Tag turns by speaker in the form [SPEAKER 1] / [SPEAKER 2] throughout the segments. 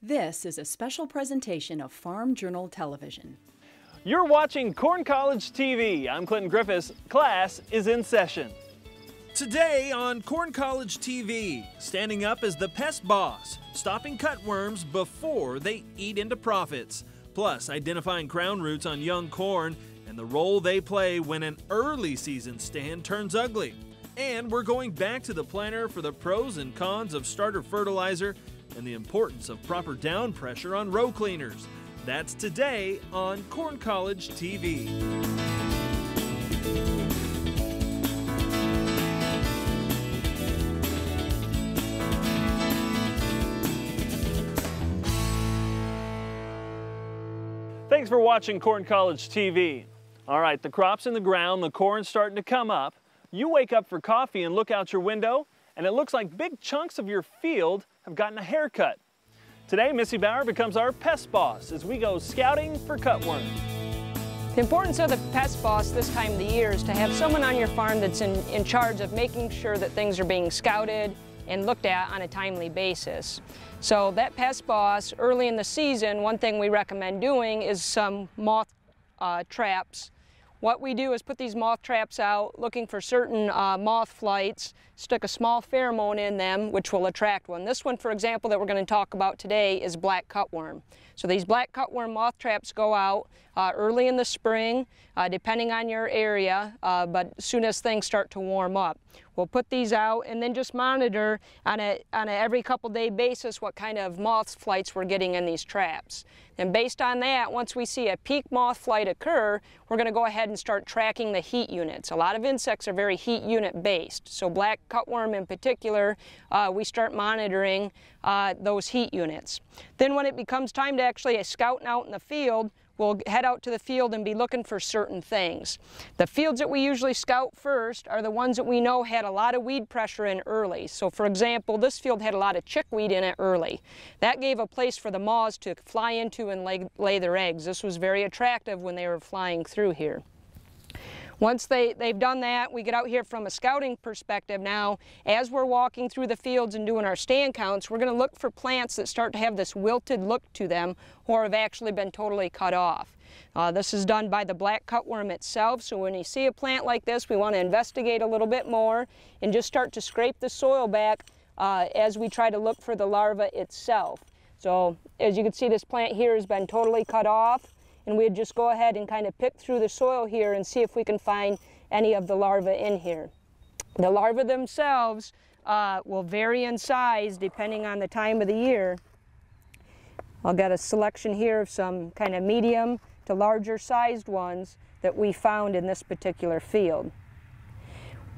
[SPEAKER 1] This is a special presentation of Farm Journal Television.
[SPEAKER 2] You're watching Corn College TV. I'm Clinton Griffiths. Class is in session.
[SPEAKER 3] Today on Corn College TV, standing up as the pest boss, stopping cutworms before they eat into profits, plus identifying crown roots on young corn and the role they play when an early season stand turns ugly. And we're going back to the planter for the pros and cons of starter fertilizer and the importance of proper down pressure on row cleaners. That's today on Corn College TV.
[SPEAKER 2] Thanks for watching Corn College TV. All right, the crop's in the ground, the corn's starting to come up. You wake up for coffee and look out your window, and it looks like big chunks of your field have gotten a haircut. Today, Missy Bauer becomes our pest boss as we go scouting for cutworms.
[SPEAKER 4] The importance of the pest boss this time of the year is to have someone on your farm that's in, in charge of making sure that things are being scouted and looked at on a timely basis. So that pest boss, early in the season, one thing we recommend doing is some moth uh, traps what we do is put these moth traps out looking for certain uh, moth flights, stick a small pheromone in them which will attract one. This one, for example, that we're going to talk about today is black cutworm. So these black cutworm moth traps go out uh, early in the spring, uh, depending on your area, uh, but as soon as things start to warm up. We'll put these out and then just monitor on a, on a every couple day basis what kind of moth flights we're getting in these traps. And based on that, once we see a peak moth flight occur, we're going to go ahead and start tracking the heat units. A lot of insects are very heat unit based. So black cutworm in particular, uh, we start monitoring uh, those heat units. Then when it becomes time to actually scout out in the field, we'll head out to the field and be looking for certain things. The fields that we usually scout first are the ones that we know had a lot of weed pressure in early. So for example, this field had a lot of chickweed in it early. That gave a place for the moths to fly into and lay, lay their eggs. This was very attractive when they were flying through here. Once they, they've done that, we get out here from a scouting perspective now. As we're walking through the fields and doing our stand counts, we're going to look for plants that start to have this wilted look to them or have actually been totally cut off. Uh, this is done by the black cutworm itself, so when you see a plant like this, we want to investigate a little bit more and just start to scrape the soil back uh, as we try to look for the larva itself. So as you can see, this plant here has been totally cut off and we'd just go ahead and kind of pick through the soil here and see if we can find any of the larvae in here. The larvae themselves uh, will vary in size depending on the time of the year. I'll get a selection here of some kind of medium to larger sized ones that we found in this particular field.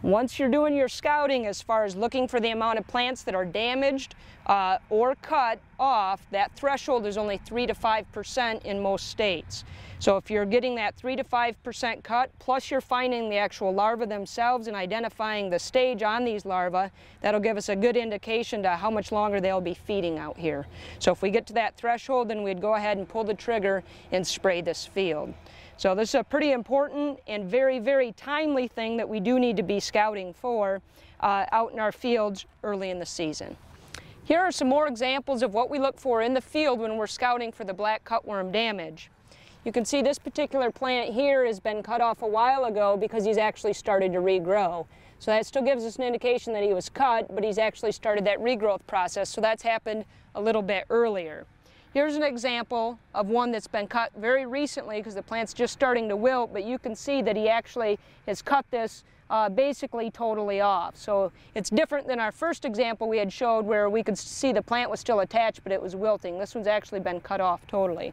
[SPEAKER 4] Once you're doing your scouting as far as looking for the amount of plants that are damaged uh, or cut off, that threshold is only 3 to 5% in most states. So if you're getting that 3 to 5% cut, plus you're finding the actual larvae themselves and identifying the stage on these larvae, that'll give us a good indication to how much longer they'll be feeding out here. So if we get to that threshold, then we'd go ahead and pull the trigger and spray this field. So this is a pretty important and very, very timely thing that we do need to be scouting for uh, out in our fields early in the season. Here are some more examples of what we look for in the field when we're scouting for the black cutworm damage. You can see this particular plant here has been cut off a while ago because he's actually started to regrow. So that still gives us an indication that he was cut, but he's actually started that regrowth process, so that's happened a little bit earlier. Here's an example of one that's been cut very recently because the plant's just starting to wilt, but you can see that he actually has cut this uh, basically totally off. So it's different than our first example we had showed where we could see the plant was still attached but it was wilting. This one's actually been cut off totally.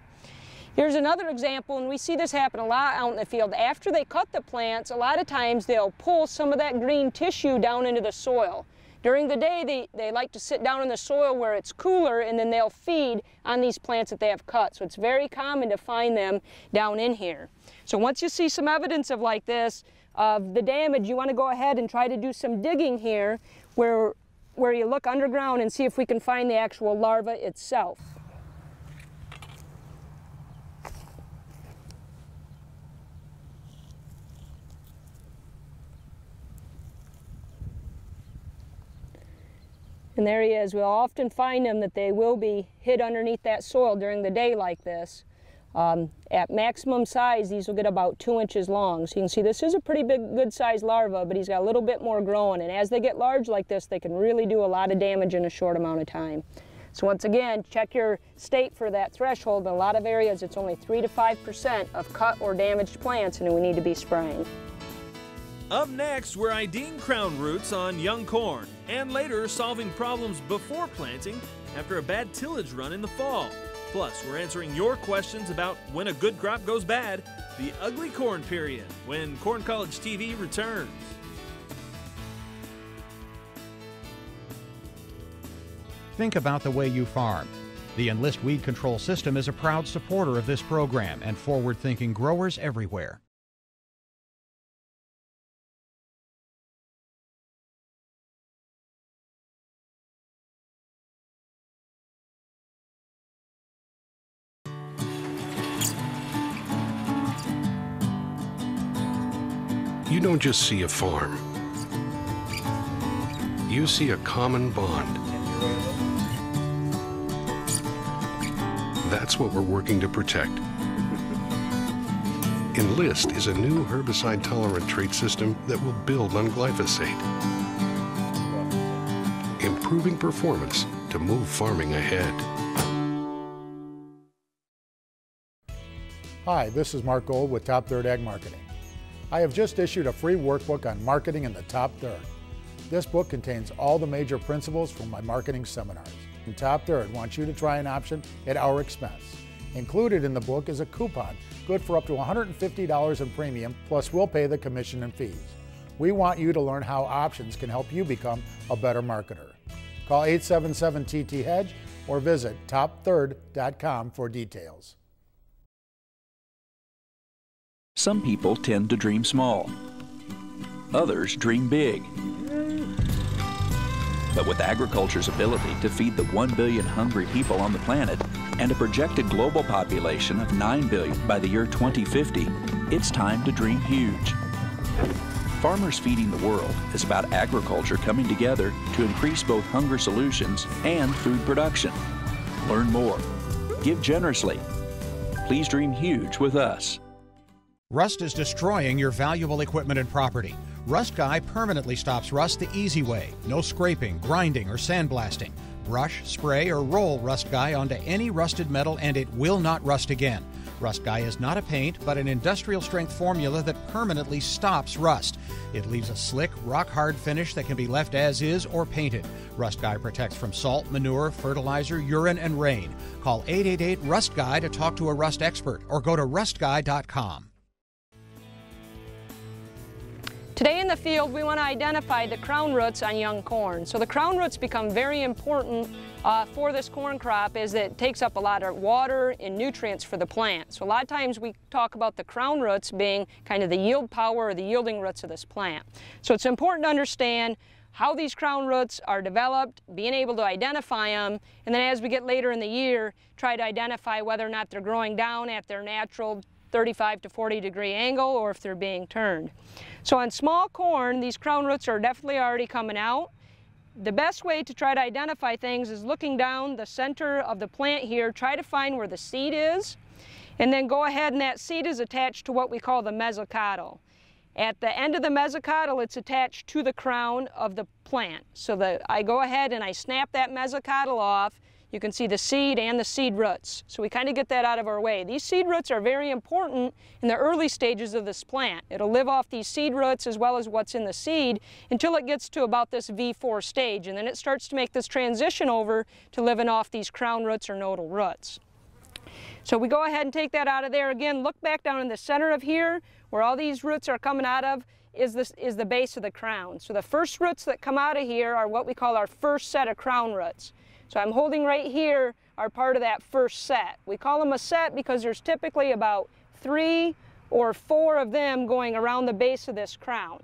[SPEAKER 4] Here's another example, and we see this happen a lot out in the field. After they cut the plants, a lot of times they'll pull some of that green tissue down into the soil. During the day, they, they like to sit down in the soil where it's cooler and then they'll feed on these plants that they have cut. So it's very common to find them down in here. So once you see some evidence of like this, of the damage, you want to go ahead and try to do some digging here where, where you look underground and see if we can find the actual larva itself. And there he is. We'll often find them that they will be hid underneath that soil during the day like this. Um, at maximum size, these will get about two inches long. So you can see this is a pretty big, good sized larva, but he's got a little bit more growing. And as they get large like this, they can really do a lot of damage in a short amount of time. So once again, check your state for that threshold. In a lot of areas, it's only 3 to 5% of cut or damaged plants, and we need to be spraying.
[SPEAKER 3] Up next, we're IDing crown roots on young corn, and later solving problems before planting after a bad tillage run in the fall. Plus, we're answering your questions about when a good crop goes bad, the ugly corn period, when Corn College TV returns.
[SPEAKER 5] Think about the way you farm. The Enlist Weed Control System is a proud supporter of this program and forward thinking growers everywhere.
[SPEAKER 6] Don't just see a farm. You see a common bond. That's what we're working to protect. Enlist is a new herbicide-tolerant trait system that will build on glyphosate, improving performance to move farming ahead.
[SPEAKER 7] Hi, this is Mark Gold with Top Third Ag Marketing. I have just issued a free workbook on marketing in the top third. This book contains all the major principles from my marketing seminars. And Top Third wants you to try an option at our expense. Included in the book is a coupon good for up to $150 in premium, plus we'll pay the commission and fees. We want you to learn how options can help you become a better marketer. Call 877-TT-HEDGE or visit topthird.com for details.
[SPEAKER 8] Some people tend to dream small. Others dream big. But with agriculture's ability to feed the 1 billion hungry people on the planet and a projected global population of 9 billion by the year 2050, it's time to dream huge. Farmers Feeding the World is about agriculture coming together to increase both hunger solutions and food production. Learn more. Give generously. Please dream huge with us.
[SPEAKER 5] Rust is destroying your valuable equipment and property. Rust Guy permanently stops rust the easy way. No scraping, grinding, or sandblasting. Brush, spray, or roll Rust Guy onto any rusted metal and it will not rust again. Rust Guy is not a paint, but an industrial strength formula that permanently stops rust. It leaves a slick, rock hard finish that can be left as is or painted. Rust Guy protects from salt, manure, fertilizer, urine, and rain. Call 888 Rust Guy to talk to a rust expert or go to rustguy.com.
[SPEAKER 4] Today in the field, we want to identify the crown roots on young corn. So the crown roots become very important uh, for this corn crop as it takes up a lot of water and nutrients for the plant. So a lot of times we talk about the crown roots being kind of the yield power or the yielding roots of this plant. So it's important to understand how these crown roots are developed, being able to identify them, and then as we get later in the year, try to identify whether or not they're growing down at their natural 35 to 40 degree angle or if they're being turned. So on small corn, these crown roots are definitely already coming out. The best way to try to identify things is looking down the center of the plant here, try to find where the seed is, and then go ahead and that seed is attached to what we call the mesocotyl. At the end of the mesocotyl, it's attached to the crown of the plant. So that I go ahead and I snap that mesocotyl off, you can see the seed and the seed roots. So we kind of get that out of our way. These seed roots are very important in the early stages of this plant. It'll live off these seed roots as well as what's in the seed until it gets to about this V4 stage. And then it starts to make this transition over to living off these crown roots or nodal roots. So we go ahead and take that out of there. Again, look back down in the center of here where all these roots are coming out of is, this, is the base of the crown. So the first roots that come out of here are what we call our first set of crown roots. So I'm holding right here are part of that first set. We call them a set because there's typically about three or four of them going around the base of this crown.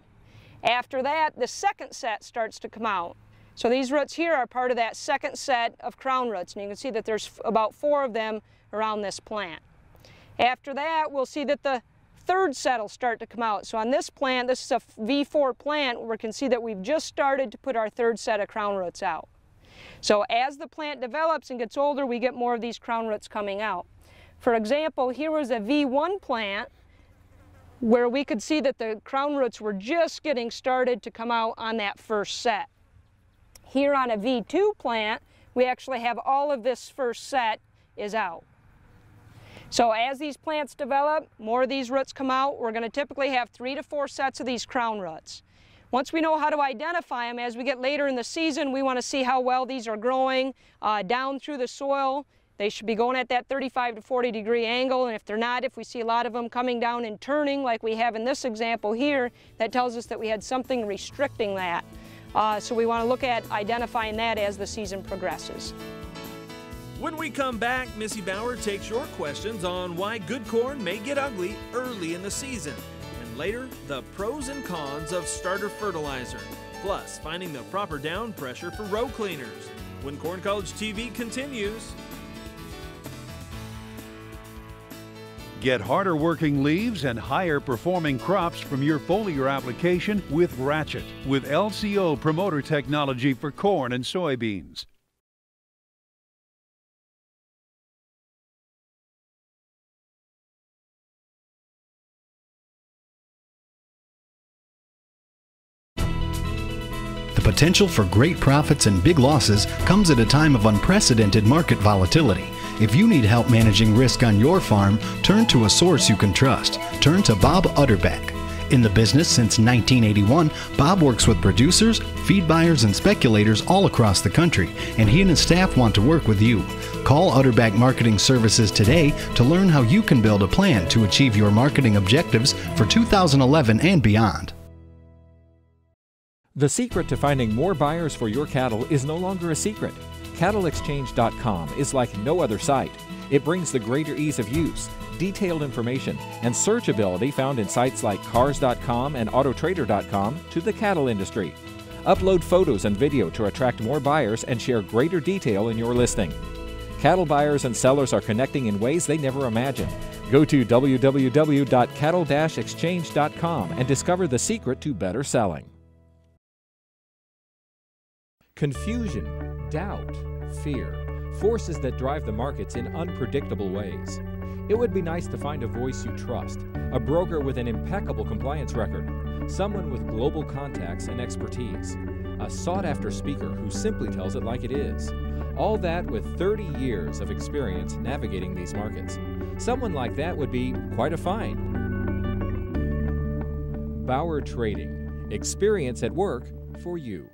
[SPEAKER 4] After that, the second set starts to come out. So these roots here are part of that second set of crown roots, and you can see that there's about four of them around this plant. After that, we'll see that the third set will start to come out. So on this plant, this is a V4 plant, where we can see that we've just started to put our third set of crown roots out. So as the plant develops and gets older, we get more of these crown roots coming out. For example, here was a V1 plant where we could see that the crown roots were just getting started to come out on that first set. Here on a V2 plant, we actually have all of this first set is out. So as these plants develop, more of these roots come out. We're going to typically have three to four sets of these crown roots. Once we know how to identify them, as we get later in the season, we want to see how well these are growing uh, down through the soil. They should be going at that 35 to 40 degree angle, and if they're not, if we see a lot of them coming down and turning like we have in this example here, that tells us that we had something restricting that. Uh, so we want to look at identifying that as the season progresses.
[SPEAKER 3] When we come back, Missy Bauer takes your questions on why good corn may get ugly early in the season. And later, the pros and cons of starter fertilizer. Plus, finding the proper down pressure for row cleaners. When Corn College TV continues.
[SPEAKER 9] Get harder working leaves and higher performing crops from your foliar application with Ratchet with LCO promoter technology for corn and soybeans.
[SPEAKER 10] Potential for great profits and big losses comes at a time of unprecedented market volatility. If you need help managing risk on your farm, turn to a source you can trust. Turn to Bob Utterback. In the business since 1981, Bob works with producers, feed buyers, and speculators all across the country, and he and his staff want to work with you. Call Utterback Marketing Services today to learn how you can build a plan to achieve your marketing objectives for 2011 and beyond.
[SPEAKER 11] The secret to finding more buyers for your cattle is no longer a secret. CattleExchange.com is like no other site. It brings the greater ease of use, detailed information, and searchability found in sites like Cars.com and Autotrader.com to the cattle industry. Upload photos and video to attract more buyers and share greater detail in your listing. Cattle buyers and sellers are connecting in ways they never imagined. Go to www.cattle-exchange.com and discover the secret to better selling. Confusion, doubt, fear, forces that drive the markets in unpredictable ways. It would be nice to find a voice you trust, a broker with an impeccable compliance record, someone with global contacts and expertise, a sought after speaker who simply tells it like it is. All that with 30 years of experience navigating these markets. Someone like that would be quite a find. Bauer Trading. Experience at work for you.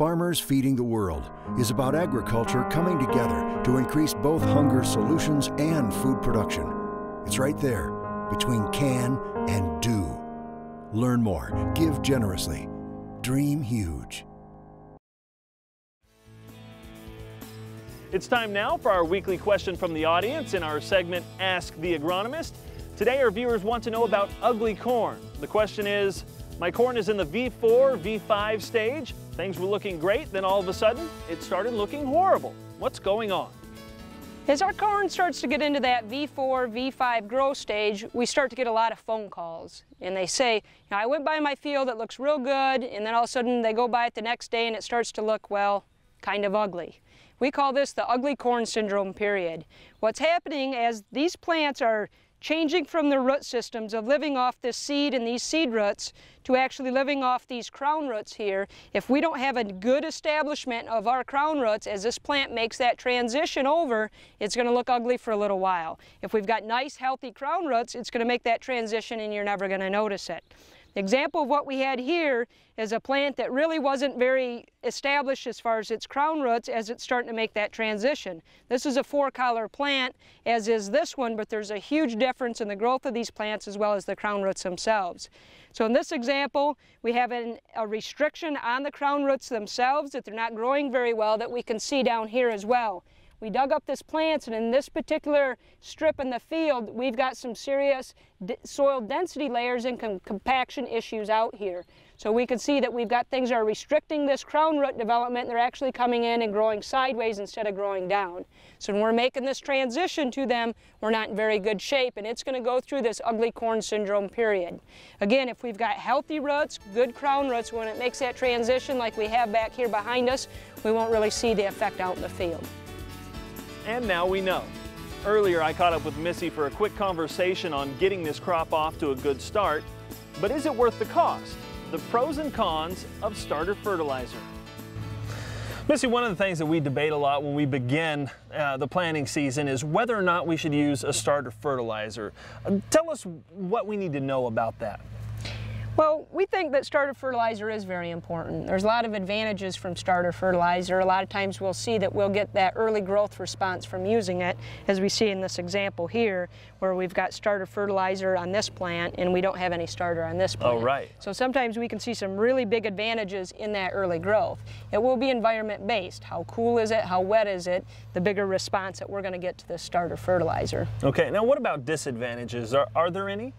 [SPEAKER 12] Farmers Feeding the World is about agriculture coming together to increase both hunger solutions and food production. It's right there between can and do. Learn more, give generously, dream huge.
[SPEAKER 2] It's time now for our weekly question from the audience in our segment Ask the Agronomist. Today our viewers want to know about ugly corn. The question is, my corn is in the V4, V5 stage. Things were looking great, then all of a sudden, it started looking horrible. What's going on?
[SPEAKER 4] As our corn starts to get into that V4, V5 growth stage, we start to get a lot of phone calls. And they say, I went by my field, it looks real good, and then all of a sudden they go by it the next day and it starts to look, well, kind of ugly. We call this the ugly corn syndrome period. What's happening as these plants are changing from the root systems of living off this seed and these seed roots to actually living off these crown roots here, if we don't have a good establishment of our crown roots as this plant makes that transition over, it's going to look ugly for a little while. If we've got nice healthy crown roots, it's going to make that transition and you're never going to notice it. The example of what we had here is a plant that really wasn't very established as far as its crown roots as it's starting to make that transition. This is a four-collar plant, as is this one, but there's a huge difference in the growth of these plants as well as the crown roots themselves. So in this example, we have an, a restriction on the crown roots themselves that they're not growing very well that we can see down here as well. We dug up this plants and in this particular strip in the field, we've got some serious soil density layers and com compaction issues out here. So we can see that we've got things that are restricting this crown root development. They're actually coming in and growing sideways instead of growing down. So when we're making this transition to them, we're not in very good shape and it's going to go through this ugly corn syndrome period. Again, if we've got healthy roots, good crown roots, when it makes that transition like we have back here behind us, we won't really see the effect out in the field.
[SPEAKER 2] And now we know. Earlier I caught up with Missy for a quick conversation on getting this crop off to a good start, but is it worth the cost? the pros and cons of starter fertilizer. Missy, one of the things that we debate a lot when we begin uh, the planting season is whether or not we should use a starter fertilizer. Uh, tell us what we need to know about that.
[SPEAKER 4] Well, we think that starter fertilizer is very important. There's a lot of advantages from starter fertilizer. A lot of times we'll see that we'll get that early growth response from using it, as we see in this example here, where we've got starter fertilizer on this plant and we don't have any starter on this oh, plant.
[SPEAKER 2] Oh, right.
[SPEAKER 4] So sometimes we can see some really big advantages in that early growth. It will be environment based. How cool is it? How wet is it? The bigger response that we're going to get to the starter fertilizer.
[SPEAKER 2] Okay, now what about disadvantages? Are, are there any?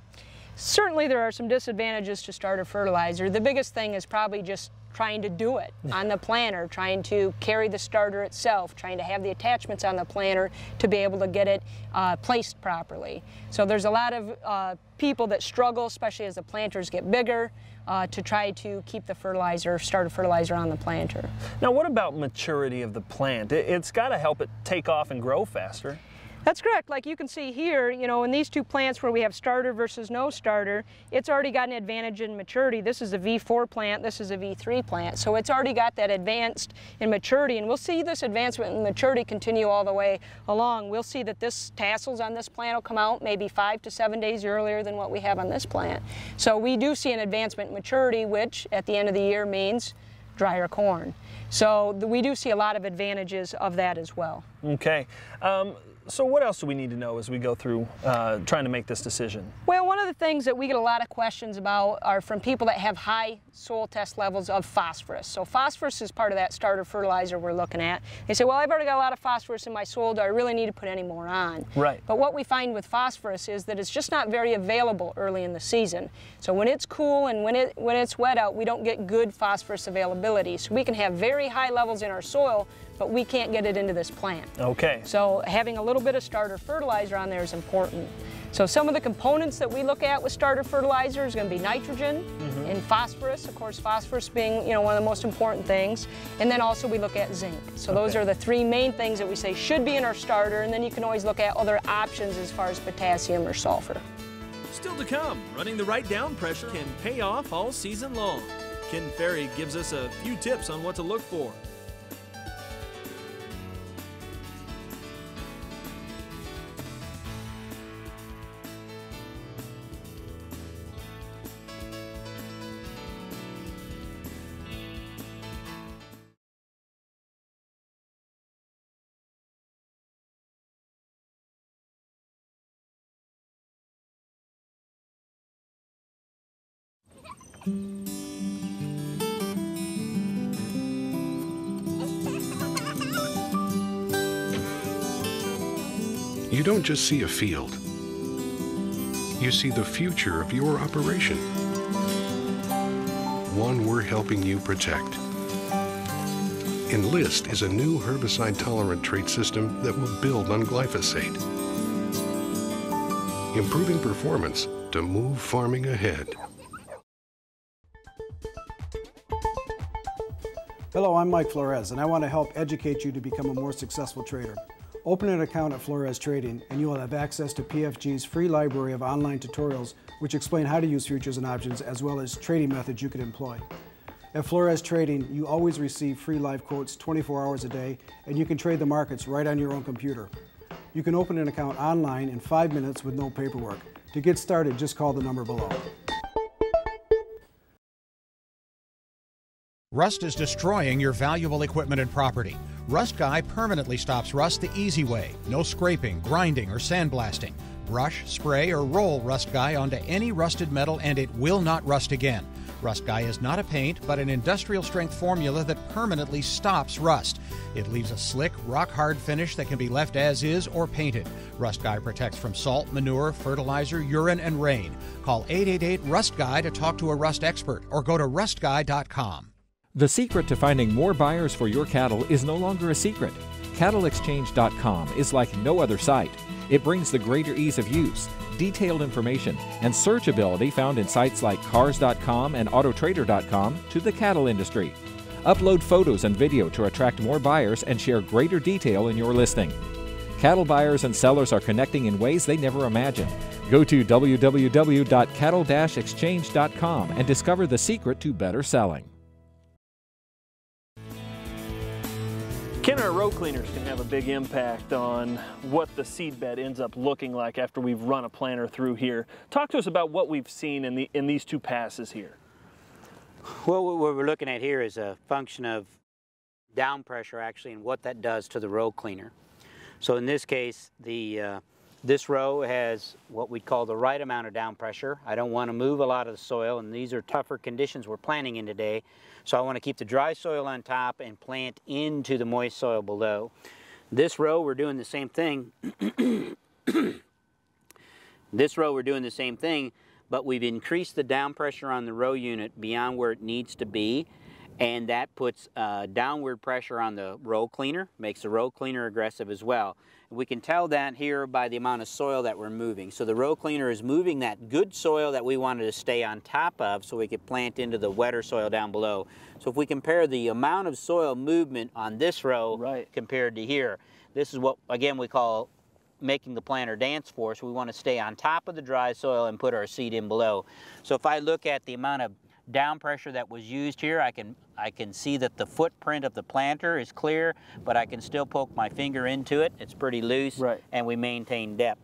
[SPEAKER 4] Certainly there are some disadvantages to starter fertilizer. The biggest thing is probably just trying to do it on the planter, trying to carry the starter itself, trying to have the attachments on the planter to be able to get it uh, placed properly. So there's a lot of uh, people that struggle, especially as the planters get bigger, uh, to try to keep the fertilizer, starter fertilizer on the planter.
[SPEAKER 2] Now what about maturity of the plant? It's got to help it take off and grow faster.
[SPEAKER 4] That's correct. Like you can see here, you know, in these two plants where we have starter versus no starter, it's already got an advantage in maturity. This is a V4 plant, this is a V3 plant. So it's already got that advanced in maturity and we'll see this advancement in maturity continue all the way along. We'll see that this tassels on this plant will come out maybe five to seven days earlier than what we have on this plant. So we do see an advancement in maturity, which at the end of the year means drier corn. So we do see a lot of advantages of that as well.
[SPEAKER 2] Okay. Um, so what else do we need to know as we go through uh, trying to make this decision?
[SPEAKER 4] Well, one of the things that we get a lot of questions about are from people that have high soil test levels of phosphorus. So phosphorus is part of that starter fertilizer we're looking at. They say, well, I've already got a lot of phosphorus in my soil. Do I really need to put any more on?
[SPEAKER 2] Right.
[SPEAKER 4] But what we find with phosphorus is that it's just not very available early in the season. So when it's cool and when, it, when it's wet out, we don't get good phosphorus availability. So we can have very high levels in our soil, but we can't get it into this plant.
[SPEAKER 2] Okay.
[SPEAKER 4] So having a little bit of starter fertilizer on there is important. So some of the components that we look at with starter fertilizer is going to be nitrogen mm -hmm. and phosphorus, of course phosphorus being you know one of the most important things. And then also we look at zinc. So okay. those are the three main things that we say should be in our starter and then you can always look at other options as far as potassium or sulfur.
[SPEAKER 3] Still to come, running the right down pressure can pay off all season long. Ken Ferrie gives us a few tips on what to look for.
[SPEAKER 6] You don't just see a field. You see the future of your operation. One we're helping you protect. Enlist is a new herbicide-tolerant trait system that will build on glyphosate, improving performance to move farming ahead.
[SPEAKER 13] Hello, I'm Mike Flores, and I want to help educate you to become a more successful trader. Open an account at Flores Trading, and you will have access to PFG's free library of online tutorials which explain how to use futures and options as well as trading methods you can employ. At Flores Trading, you always receive free live quotes 24 hours a day, and you can trade the markets right on your own computer. You can open an account online in five minutes with no paperwork. To get started, just call the number below.
[SPEAKER 5] Rust is destroying your valuable equipment and property. Rust Guy permanently stops rust the easy way. No scraping, grinding, or sandblasting. Brush, spray, or roll Rust Guy onto any rusted metal and it will not rust again. Rust Guy is not a paint, but an industrial strength formula that permanently stops rust. It leaves a slick, rock hard finish that can be left as is or painted. Rust Guy protects from salt, manure, fertilizer, urine, and rain. Call 888 Rust Guy to talk to a rust expert or go to rustguy.com.
[SPEAKER 11] The secret to finding more buyers for your cattle is no longer a secret. CattleExchange.com is like no other site. It brings the greater ease of use, detailed information, and searchability found in sites like Cars.com and Autotrader.com to the cattle industry. Upload photos and video to attract more buyers and share greater detail in your listing. Cattle buyers and sellers are connecting in ways they never imagined. Go to www.cattle-exchange.com and discover the secret to better selling.
[SPEAKER 2] Kenner row cleaners can have a big impact on what the seed bed ends up looking like after we've run a planter through here. Talk to us about what we've seen in, the, in these two passes here.
[SPEAKER 14] Well, what we're looking at here is a function of down pressure actually and what that does to the row cleaner. So in this case, the uh, this row has what we'd call the right amount of down pressure. I don't want to move a lot of the soil, and these are tougher conditions we're planting in today. So I want to keep the dry soil on top and plant into the moist soil below. This row, we're doing the same thing. this row, we're doing the same thing, but we've increased the down pressure on the row unit beyond where it needs to be and that puts uh, downward pressure on the row cleaner, makes the row cleaner aggressive as well. We can tell that here by the amount of soil that we're moving. So the row cleaner is moving that good soil that we wanted to stay on top of so we could plant into the wetter soil down below. So if we compare the amount of soil movement on this row right. compared to here, this is what, again, we call making the planter dance for us. We want to stay on top of the dry soil and put our seed in below. So if I look at the amount of down pressure that was used here, I can, I can see that the footprint of the planter is clear, but I can still poke my finger into it. It's pretty loose, right. and we maintain depth.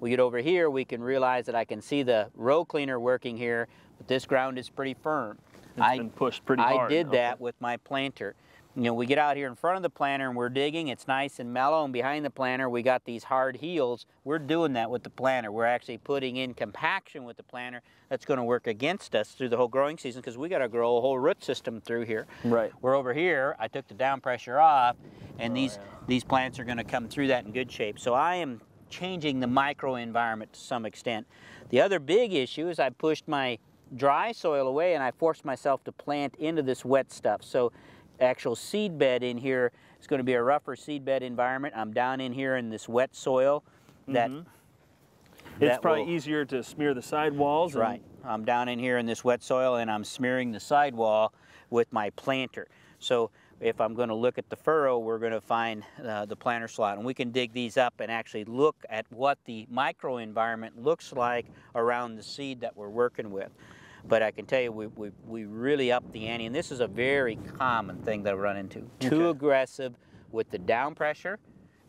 [SPEAKER 14] We get over here, we can realize that I can see the row cleaner working here, but this ground is pretty firm.
[SPEAKER 2] It's I, been pushed pretty hard.
[SPEAKER 14] I did okay. that with my planter you know, we get out here in front of the planter and we're digging, it's nice and mellow, and behind the planter we got these hard heels. We're doing that with the planter. We're actually putting in compaction with the planter that's going to work against us through the whole growing season because we got to grow a whole root system through here.
[SPEAKER 2] Right.
[SPEAKER 14] We're over here, I took the down pressure off, and oh, these, yeah. these plants are going to come through that in good shape. So I am changing the micro environment to some extent. The other big issue is I pushed my dry soil away and I forced myself to plant into this wet stuff. So actual seed bed in here is going to be a rougher seed bed environment. I'm down in here in this wet soil that, mm -hmm.
[SPEAKER 2] It's probably will, easier to smear the sidewalls.
[SPEAKER 14] Right. I'm down in here in this wet soil and I'm smearing the sidewall with my planter. So if I'm going to look at the furrow, we're going to find uh, the planter slot. And we can dig these up and actually look at what the microenvironment looks like around the seed that we're working with. But I can tell you, we, we, we really upped the ante, and this is a very common thing that I run into. Okay. Too aggressive with the down pressure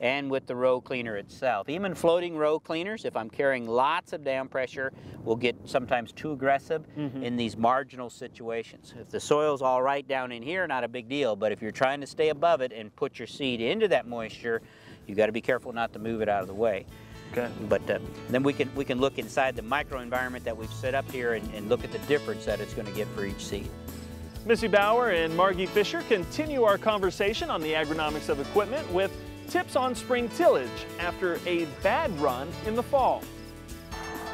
[SPEAKER 14] and with the row cleaner itself. Even floating row cleaners, if I'm carrying lots of down pressure, will get sometimes too aggressive mm -hmm. in these marginal situations. If the soil's all right down in here, not a big deal, but if you're trying to stay above it and put your seed into that moisture, you've got to be careful not to move it out of the way.
[SPEAKER 2] Okay.
[SPEAKER 14] But uh, then we can we can look inside the microenvironment that we've set up here and, and look at the difference that it's going to get for each seed.
[SPEAKER 2] Missy Bauer and Margy Fischer continue our conversation on the agronomics of equipment with tips on spring tillage after a bad run in the fall.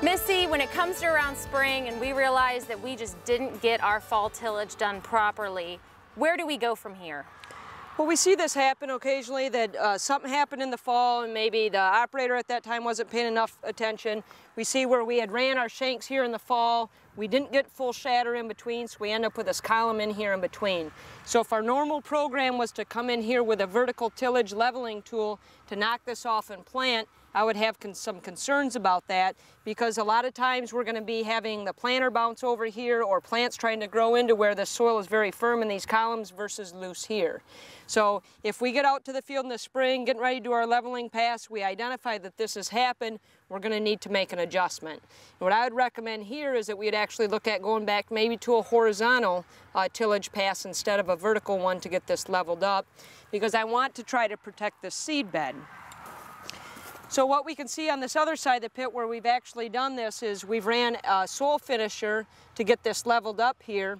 [SPEAKER 15] Missy, when it comes to around spring and we realize that we just didn't get our fall tillage done properly, where do we go from here?
[SPEAKER 4] Well, we see this happen occasionally that uh, something happened in the fall and maybe the operator at that time wasn't paying enough attention. We see where we had ran our shanks here in the fall, we didn't get full shatter in between, so we end up with this column in here in between. So if our normal program was to come in here with a vertical tillage leveling tool to knock this off and plant, I would have con some concerns about that because a lot of times we're going to be having the planter bounce over here or plants trying to grow into where the soil is very firm in these columns versus loose here. So if we get out to the field in the spring, getting ready to do our leveling pass, we identify that this has happened, we're going to need to make an adjustment. And what I would recommend here is that we'd actually look at going back maybe to a horizontal uh, tillage pass instead of a vertical one to get this leveled up because I want to try to protect the seed bed. So what we can see on this other side of the pit where we've actually done this is we've ran a soil finisher to get this leveled up here.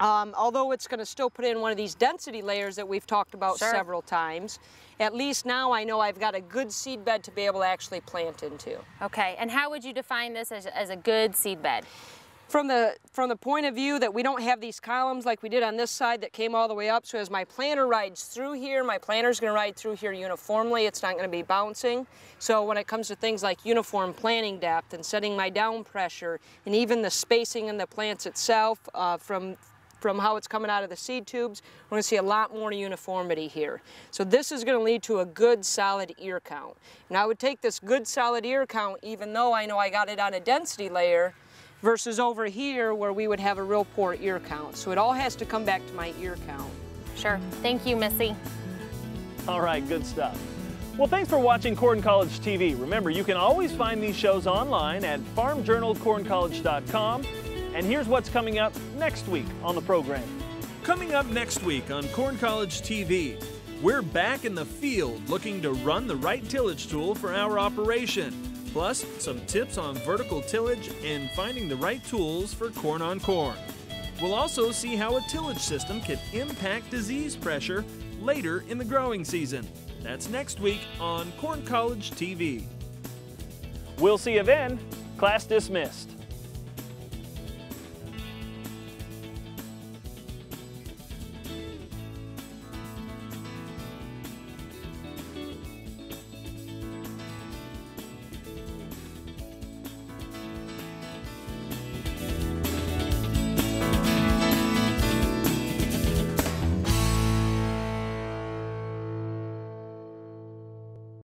[SPEAKER 4] Um, although it's going to still put in one of these density layers that we've talked about
[SPEAKER 15] Sure.
[SPEAKER 4] several times, at least now I know I've got a good seed bed to be able to actually plant into.
[SPEAKER 15] Okay, and how would you define this as, as a good seed bed?
[SPEAKER 4] From the, from the point of view that we don't have these columns like we did on this side that came all the way up, so as my planter rides through here, my planter's gonna ride through here uniformly, it's not gonna be bouncing. So when it comes to things like uniform planting depth and setting my down pressure, and even the spacing in the plants itself uh, from from how it's coming out of the seed tubes, we're gonna see a lot more uniformity here. So this is gonna lead to a good solid ear count. And I would take this good solid ear count, even though I know I got it on a density layer, versus over here where we would have a real poor ear count. So it all has to come back to my ear count.
[SPEAKER 15] Sure. Thank you, Missy.
[SPEAKER 2] All right, good stuff. Well, thanks for watching Corn College TV. Remember, you can always find these shows online at farmjournalcorncollege.com. And here's what's coming up next week on the program.
[SPEAKER 3] Coming up next week on Corn College TV, we're back in the field looking to run the right tillage tool for our operation. Plus, some tips on vertical tillage and finding the right tools for corn on corn. We'll also see how a tillage system can impact disease pressure later in the growing season. That's next week on Corn College TV.
[SPEAKER 2] We'll see you then. Class dismissed.